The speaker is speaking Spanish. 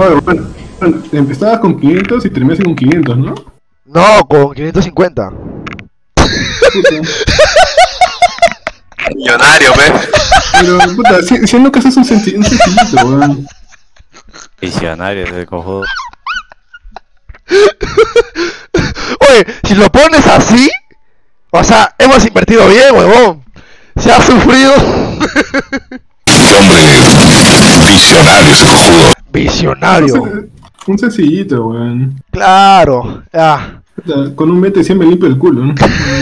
Bueno, bueno, bueno, empezabas con 500 y terminaste con 500, ¿no? No, con 550. Millonario, ve. Pero, puta, si, siendo que haces un, un sencillito, weón. Visionario ese cojudo. Oye, si lo pones así, o sea, hemos invertido bien, huevón. Se ha sufrido. Qué hombre visionario ese cojudo. Visionario. Un sencillito, weón. Claro. Con un mete 100 me limpio el culo, ¿no?